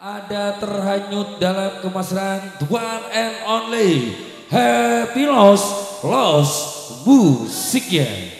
ada terhanyut dalam kemesraan one and only Happy Loss Loss musiknya.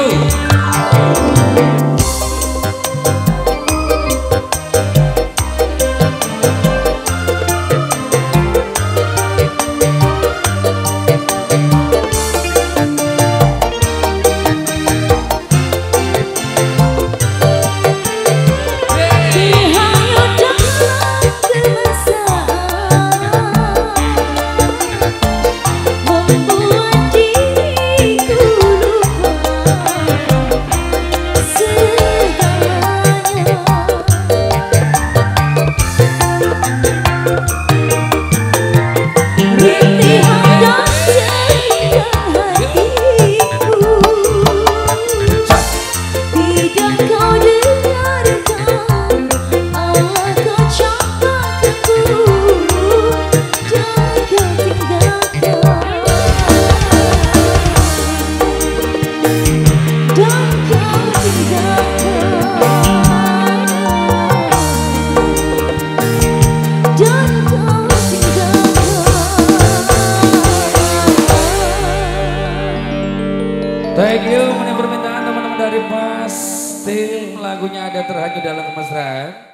Thank you, ini permintaan teman-teman dari Pasti lagunya ada terhanyut dalam kemesraan.